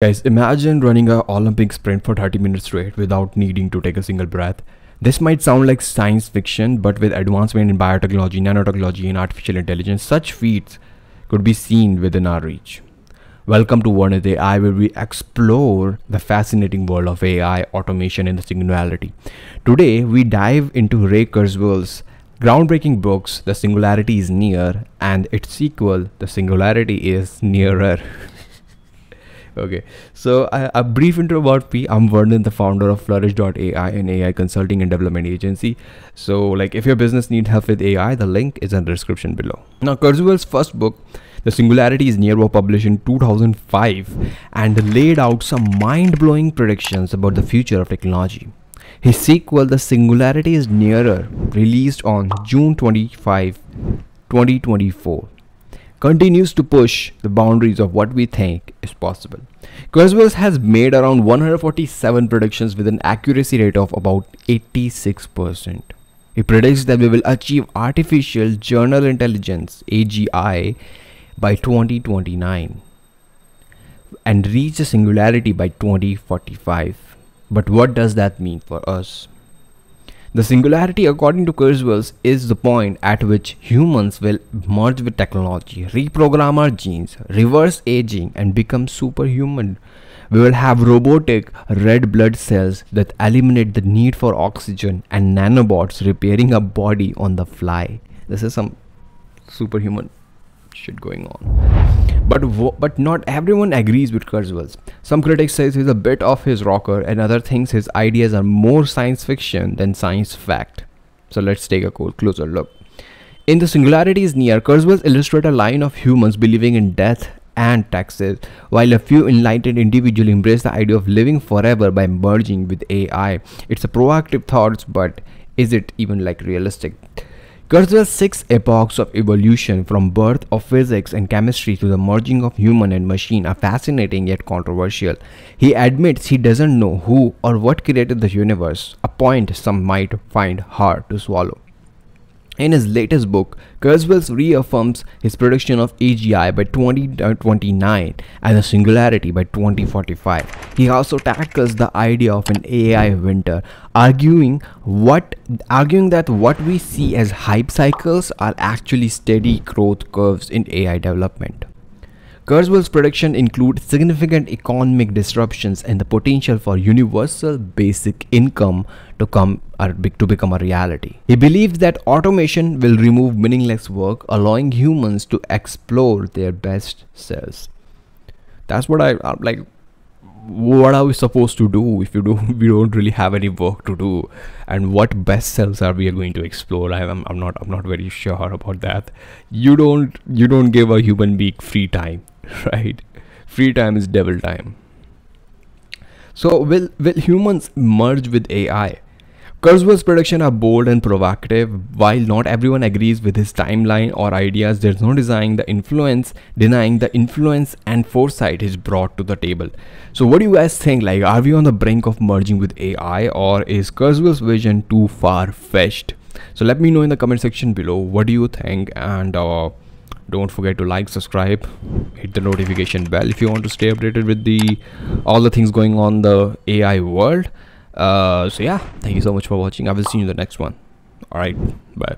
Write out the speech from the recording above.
Guys, imagine running a Olympic sprint for 30 minutes straight without needing to take a single breath. This might sound like science fiction, but with advancement in biotechnology, nanotechnology, and artificial intelligence, such feats could be seen within our reach. Welcome to Varnit AI, where we explore the fascinating world of AI, automation, and the singularity. Today, we dive into Ray Kurzweil's groundbreaking books, The Singularity is Near, and its sequel, The Singularity is Nearer. okay. So uh, a brief intro about me. I'm Varnit the founder of flourish.ai an ai consulting and development agency. So like if your business needs help with ai the link is in the description below. Now kurzweil's first book the singularity is near was published in 2005 and laid out some mind-blowing predictions about the future of technology. His sequel the singularity is nearer released on june 25 2024 continues to push the boundaries of what we think is possible. Kurzweil has made around 147 predictions with an accuracy rate of about 86%. He predicts that we will achieve artificial general intelligence AGI by 2029 and reach the singularity by 2045. But what does that mean for us? The singularity, according to Kurzweil, is the point at which humans will merge with technology, reprogram our genes, reverse aging, and become superhuman. We will have robotic red blood cells that eliminate the need for oxygen and nanobots repairing a body on the fly. This is some superhuman shit going on. But but not everyone agrees with Kurzweil. Some critics say he's a bit of his rocker, and other thinks his ideas are more science fiction than science fact. So let's take a closer look. In The Singularity is Near, Kurzweil illustrates a line of humans believing in death and taxes, while a few enlightened individuals embrace the idea of living forever by merging with AI. It's a proactive thought, but is it even like realistic? Kurzweil's six epochs of evolution from birth of physics and chemistry to the merging of human and machine are fascinating yet controversial. He admits he doesn't know who or what created the universe, a point some might find hard to swallow. In his latest book, Kurzweil reaffirms his prediction of AGI by 2029 and the singularity by 2045. He also tackles the idea of an AI winter, arguing what arguing that what we see as hype cycles are actually steady growth curves in AI development. Kurzweil's prediction include significant economic disruptions and the potential for universal basic income to come to become a reality. He believes that automation will remove meaningless work, allowing humans to explore their best selves. That's what I I'm like. What are we supposed to do if you don't? we don't really have any work to do, and what best selves are we going to explore? I, am I'm not I'm not very sure about that. You don't you don't give a human being free time right free time is devil time so will will humans merge with ai Kurzweil's predictions are bold and provocative. While not everyone agrees with his timeline or ideas, there's no denying the influence, denying the influence and foresight he's brought to the table. So, what do you guys think? Like, are we on the brink of merging with AI, or is Kurzweil's vision too far fetched? So, let me know in the comment section below. What do you think? And uh, don't forget to like subscribe hit the notification bell if you want to stay updated with the all the things going on the ai world. Uh, so yeah thank you so much for watching. I will see you in the next one. All right bye